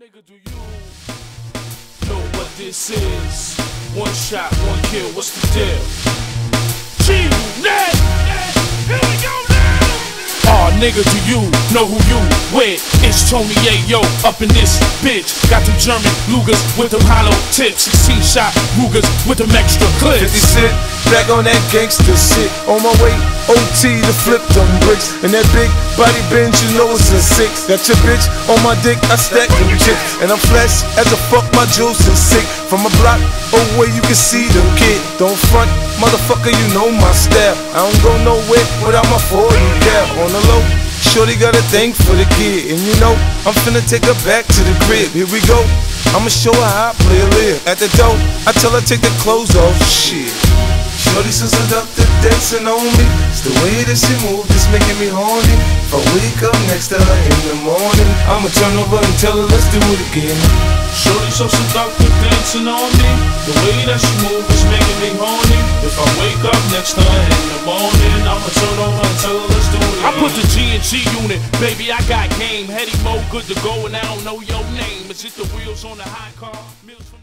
nigga, do you know what this is? One shot, one kill, what's the deal? G-Unit! Here we go now! Aw, nigga, do you know who you with? It's Tony Yayo up in this bitch. Got them German Lugers with them hollow tips. 16 shot Rugers with them extra clips. 50 clips. cent, back on that gangster shit. On my way, OT to flip them bricks. And that big body bend, you know it's a six. Got your bitch on my dick, I stack them chips. And I'm flesh as a fuck, my juice is sick. From a block away, you can see them kid. Don't front, motherfucker, you know my style. I don't go nowhere without my 40 cap. On the low, Shorty got a thing for the kid, and you know I'm finna take her back to the crib. Here we go. I'ma show her how I play a live. At the door, I tell her take the clothes off. Shit. Shorty so seductive, dancing on me. It's the way that she moves that's making me horny. If I wake up next to her in the morning, I'ma turn over and tell her let's do it again. Shorty so seductive, dancing on me. The way that she moves is making me horny. If I wake up next to her in the morning, I'ma turn over and tell her let's do it. again. I put the G in G unit, baby. I got game. Heady mo, good to go, and I don't know your name. Is it the wheels on the high car? Meals from